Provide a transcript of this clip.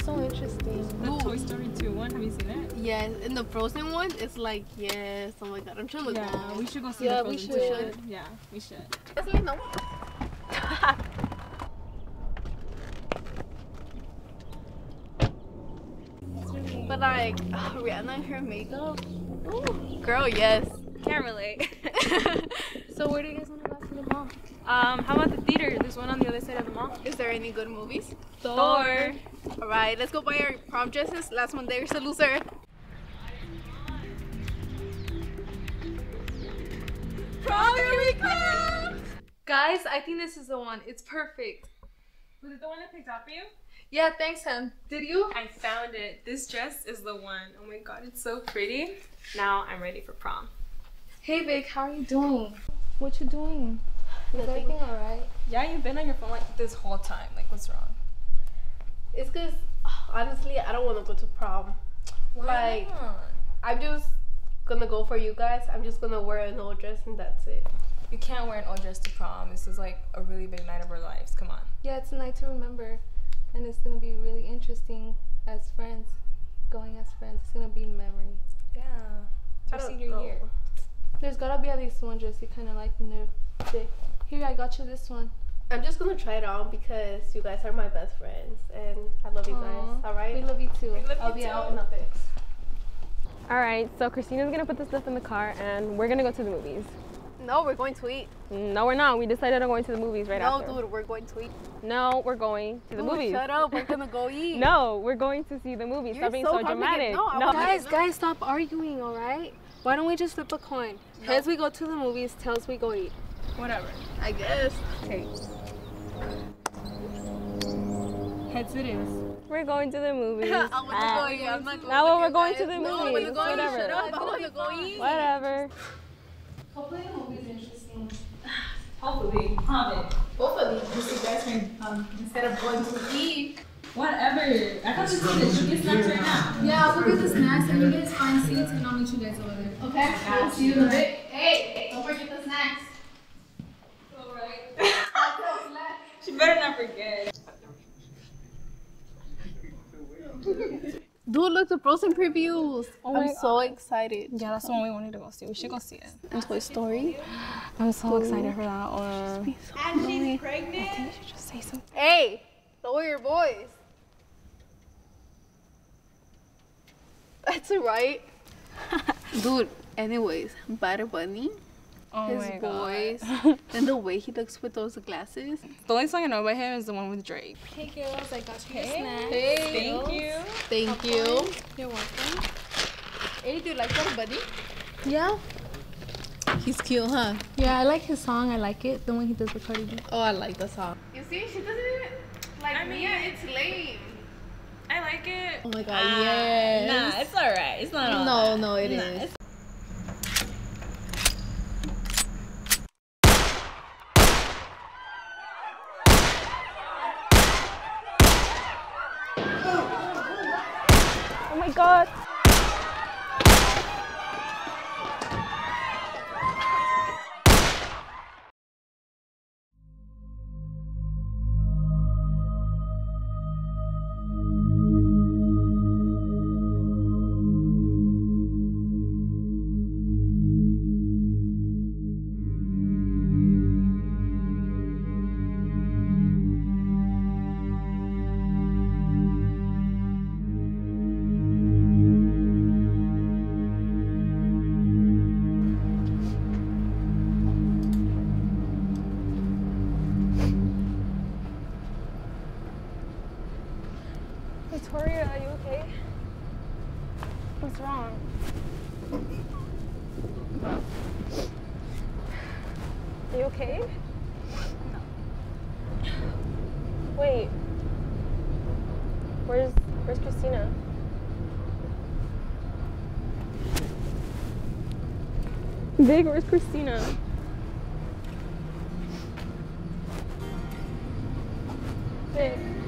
They're so interesting. The Toy Story 2 one, have you seen it? Yes, and the Frozen one, it's like yes. Oh my god, I'm trying to Yeah, go. we should go see Yeah, the we should. 2. Yeah, we should. Leslie, no. but like Rihanna and her makeup. Ooh, girl, yes. Can't relate. so where do you guys want to go to the mall? um, how about the theater? There's one on the other side of the mall. Is there any good movies? Thor. All right, let's go buy our prom dresses. Last one there's a loser. Prom, here we come! Guys, I think this is the one. It's perfect. Was it the one I picked out for you? Yeah, thanks, Sam. Did you? I found it. This dress is the one. Oh my god, it's so pretty. Now I'm ready for prom. Hey, Vic, how are you doing? What you doing? Is everything alright? Yeah, you've been on your phone like this whole time. Like, what's wrong? It's because, honestly, I don't want to go to prom. Like, I'm just gonna go for you guys. I'm just gonna wear an old dress and that's it. You can't wear an old dress to prom. This is like a really big night of our lives. Come on. Yeah, it's a night to remember. And it's gonna be really interesting as friends. Going as friends. It's gonna be in memory. Yeah. I It's our don't senior know. year. There's gotta be at least one dress you kinda like in there. Vic. Here, I got you this one. I'm just gonna try it on because you guys are my best friends and I love you Aw. guys. All right. We love you too. love I'll you be too. out in a bit. All right, so Christina's gonna put the stuff in the car and we're gonna go to the movies. No, we're going to eat. No, we're not. We decided on going to the movies right no, after. dude, we're going to eat. No, we're going to the Dude, movies. Shut up. We're gonna go eat. No, we're going to see the movies. You're Stop being so so, dramatic. No, no. want- Guys, guys, stop arguing, alright? Why don't we just flip a coin? Heads we go to the movies, tails we go eat. Whatever. I guess. Okay. Heads it is. We're going to the movies. I wanna. I'm not going Now with we're going to the No, I wanna movies. go eat. Whatever. Shut up. I wanna go eat. Whatever. Hopefully the movie's is interesting. Hopefully. Comment. Both of these. Just you guys can, um, instead of going to eat. Whatever. I thought this was the chicken snacks right now. Yeah, I'll go get the snacks and you guys find seats and I'll meet you guys over there. Okay. We'll see you in a bit. Hey, don't forget the snacks. She better not forget. Dude, look at the Frozen previews. Oh I'm so excited. Yeah, that's the one we wanted to go see. We should go see it. And Toy Story. I'm so excited for that one. Hey, lower your voice. That's right. Dude, anyways, Bad Bunny, Oh his my god. voice, and the way he looks with those glasses. The only song I know by him is the one with Drake. Hey girls, I got you a snack. Hey, Thank you. thank you. You're welcome. Hey, do you like that, buddy? Yeah. He's cute, huh? Yeah, I like his song. I like it. The one he does with Cardi B. Oh, I like the song. You see, she doesn't even like I mean- Mia. It's lame. I like it. Oh my god, ah, yes. Nah, it's alright. It's not all no, that. no, it Nah, is. God. Victoria, are you okay? What's wrong? Are you okay? No. Wait. Where's Where's Christina? Vic, where's Christina? Vic.